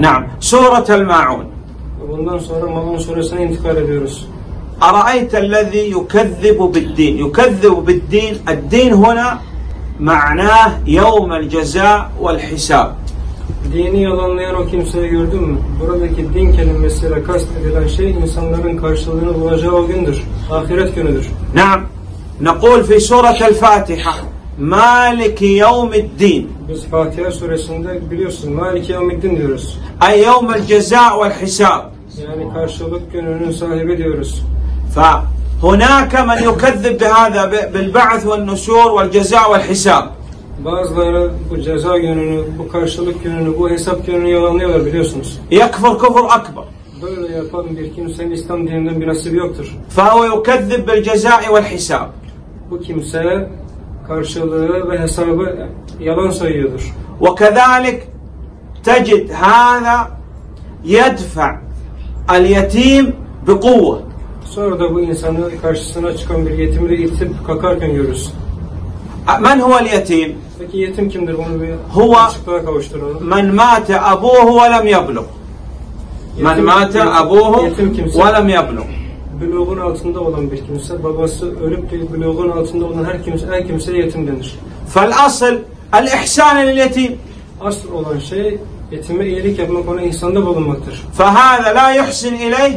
نعم سورة الماعون Bundan sonra Maun suresine intikal ediyoruz. أرأيت الذي يكذب بالدين يكذب بالدين الدين هنا معناه يوم الجزاء والحساب Dini yalanlayan o kimseyi gördün mü? Buradaki din kelimesiyle kastedilen şey insanların karşılığını bulacağı o gündür. Ahiret günüdür. نعم نقول في سورة الفاتحة مالك يوم الدين Biz Fatiha suresinde biliyorsunuz Maliki Yevmiddin diyoruz. أي يوم الجزاء والحساب Yani karşılık gününün sahibi diyoruz. فهناك من يكذب بهذا ب- بالبعث والنشور والجزاء والحساب Bazıları bu ceza gününü, bu karşılık gününü, bu hesap gününü yalanlıyorlar biliyorsunuz. يكفر كفر أكبر Böyle yapan bir kimsenin İslam dininden bir nasibi yoktur. فهو يكذب بالجزاء والحساب Bu kimse karşılığı ve hesabı yalan sayıyordur. وكذلك تجد هذا يدفع اليتيم بقوة Sonra da bu insanı karşısına çıkan bir yetimi de itip kakarken görürüz. من هو اليتيم Peki yetim kimdir? Bunu bir Huwa- açıklığa kavuşturalım. من مات أبوه ولم يبلغ من Yetim- مات yetim- أبوه yetim kimse, ولم يبلغ bloğun altında olan bir kimse, babası ölüp de bloğun altında olan her kimse, her kimse yetim denir. Fel asıl el ihsan lil yetim. Asıl olan şey yetime iyilik yapmak, ona ihsanda bulunmaktır. Fehâze la yuhsin ileyh.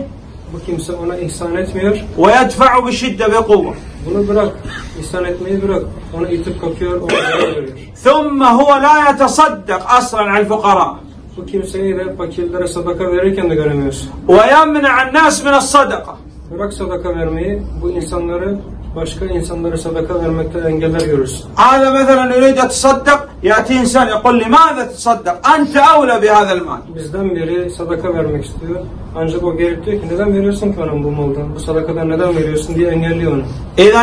Bu kimse ona ihsan etmiyor. Ve yedfe'u bi şidde ve kuvve. Bunu bırak, ihsan etmeyi bırak. Ona itip kalkıyor, ona zarar veriyor. Thumme huve la yetesaddak aslan al fukara. Bu kimseyi de fakirlere sadaka verirken de göremiyorsun. Ve yemne'an nas min sadaka Bırak sadaka vermeyi, bu insanları başka insanlara sadaka vermekten engeller görürsün. هذا مثلا يريد يتصدق يأتي إنسان يقول لماذا تصدق أنت أولى بهذا المال Bizden biri sadaka vermek istiyor. Ancak o gelip diyor ki neden veriyorsun ki bana bu maldan? Bu sadakadan neden veriyorsun diye engelliyor onu. إذا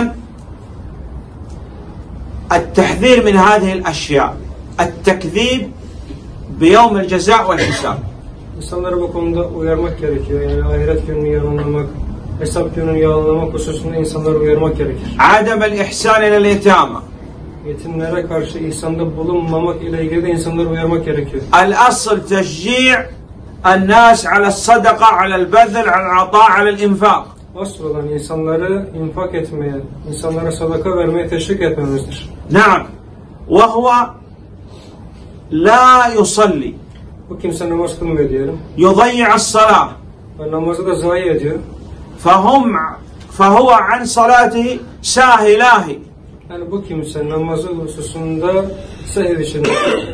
التحذير من هذه الأشياء التكذيب بيوم الجزاء والحساب İnsanları bu konuda uyarmak gerekiyor. Yani ahiret gününü yalanlamak, hesap gününü yalanlamak hususunda insanları uyarmak gerekir. عدم الإحسان إلى اليتامى Yetimlere karşı ihsanda bulunmamak ile ilgili de insanları uyarmak gerekiyor. الأصل تشجيع الناس على الصدقة على البذل على العطاء على الإنفاق Asıl olan insanları infak etmeye, insanlara sadaka vermeye teşvik etmemizdir. نعم وهو لا يصلي Bu kimse namaz kılmıyor diyelim. يضيع الصلاة Ve namazı da zayi ediyor. فهم فهو عن صلاته ساهي لاهي Yani bu kimse namazı hususunda sehiv içinde,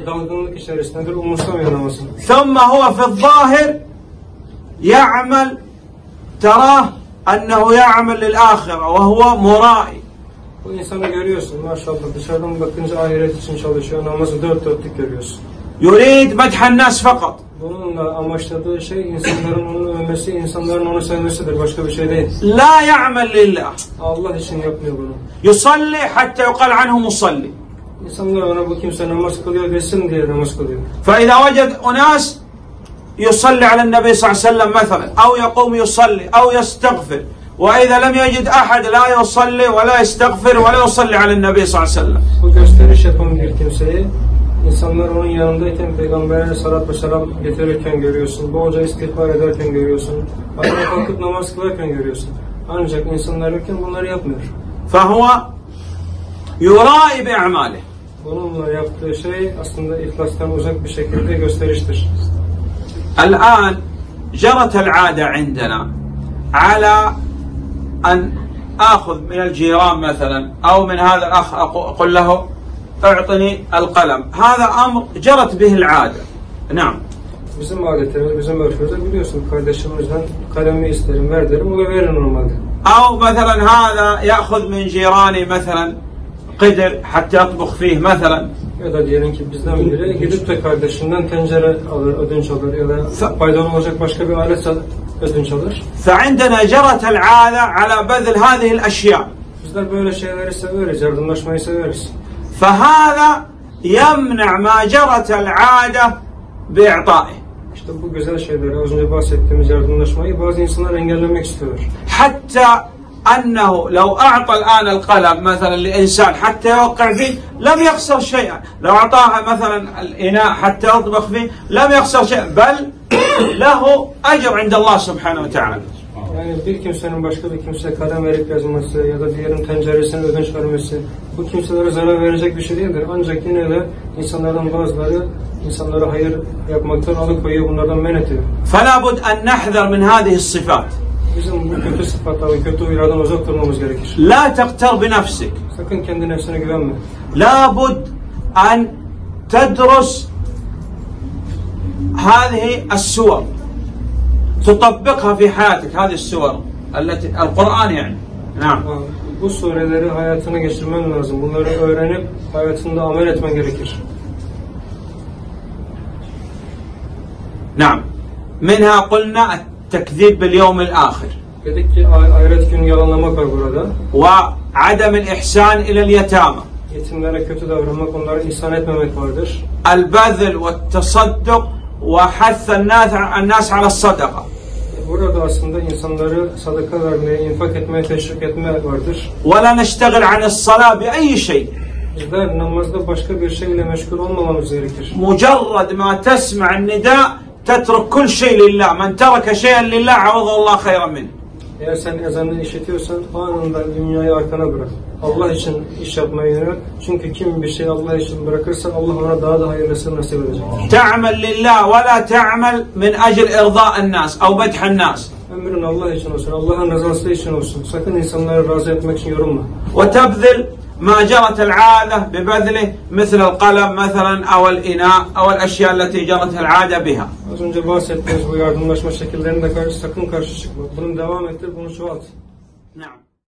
dalgınlık içerisindedir, umursamıyor namazını. ثم هو في الظاهر يعمل تراه أنه يعمل للآخرة وهو مرائي Bu insanı görüyorsun maşallah dışarıdan bakınca ahiret için çalışıyor, namazı dört dörtlük görüyorsun. يريد مدح الناس فقط. لا يعمل لله. الله يصلي حتى يقال عنه مصلي. فإذا وجد أناس يصلي على النبي صلى الله عليه وسلم مثلا أو يقوم يصلي أو يستغفر وإذا لم يجد أحد لا يصلي ولا يستغفر ولا يصلي على النبي صلى الله عليه وسلم. insanlar onun yanındayken Peygamber'e salat ve selam getirirken görüyorsun. Bolca istiğfar ederken görüyorsun. Ayağa kalkıp namaz kılarken görüyorsun. Ancak insanlar yokken bunları yapmıyor. فهو يرائي بأعماله Bununla yaptığı şey aslında ihlastan uzak bir şekilde gösteriştir. الآن جرت العادة عندنا على أن آخذ من الجيران مثلا أو من هذا الأخ أقو- أقول له اعطني القلم هذا أمر جرت به العادة نعم Bizim adetlerimiz, bizim örfümüzde biliyorsun kardeşimizden kalemi isterim, ver derim, o verir normalde. أو مثلا هذا يأخذ من جيراني مثلا قدر حتى يطبخ فيه مثلا Ya da diyelim ki bizden biri gidip de kardeşinden tencere alır, ödünç alır ya da faydalı olacak başka bir alet al- ödünç alır. فعندنا جرت العادة على بذل هذه الأشياء Bizler böyle şeyleri severiz, yardımlaşmayı severiz. فهذا يمنع ما جرت العادة بإعطائه. İşte bu güzel şeyleri, az önce bahsettiğimiz yardımlaşmayı bazı insanlar engellemek istiyorlar. حتى أنه لو أعطى الآن القلم مثلا لإنسان حتى يوقع فيه لم يخسر شيئا لو أعطاها مثلا الإناء حتى يطبخ فيه لم يخسر شيئا بل له أجر عند الله سبحانه وتعالى Yani bir kimsenin başka bir kimseye kalem verip yazması ya da diğerinin tenceresini ödünç vermesi bu kimselere zarar verecek bir şey değildir. Ancak yine de insanlardan bazıları insanlara hayır yapmaktan alıkoyuyor, bunlardan men ediyor. فلا بد أن نحذر من هذه الصفات Bizim bu kötü sıfatlardan, kötü huylardan uzak durmamız gerekir. لا تغتر بنفسك Sakın kendi nefsine güvenme. لا بد أن تدرس هذه السور تطبقها في حياتك هذه السور التي القرآن يعني نعم Bu sureleri hayatına geçirmen lazım. Bunları öğrenip hayatında amel etmen gerekir. نعم منها قلنا التكذيب باليوم الآخر Dedik ki ah- ahiret günü yalanlamak var burada. وعدم الإحسان إلى اليتامى Yetimlere kötü davranmak, onlara ihsan etmemek vardır. البذل والتصدق وحث الناس الناس على الصدقة Burada aslında insanları sadaka vermeye, infak etmeye teşvik etme vardır. ولا نشتغل عن الصلاة بأي شيء Bizler namazda başka bir şeyle meşgul olmamamız gerekir. مجرد ما تسمع النداء تترك كل شيء لله من ترك شيئا لله عوض الله خيرا منه Eğer sen ezanı işitiyorsan anında dünyayı arkana bırak. Allah için iş yapmaya yönel. Çünkü kim bir şey Allah için bırakırsa Allah ona daha da hayırlısını nasip edecektir. Te'amel lillah ve la te'amel min ecr irda'en nas ev bedhen nas. Ömrün Allah için olsun, Allah'ın rızası için olsun. Sakın insanları razı etmek için yorulma. Ve tebzil ما جرت العادة ببذله مثل القلم مثلا أو الإناء أو الأشياء التي جرت العادة بها.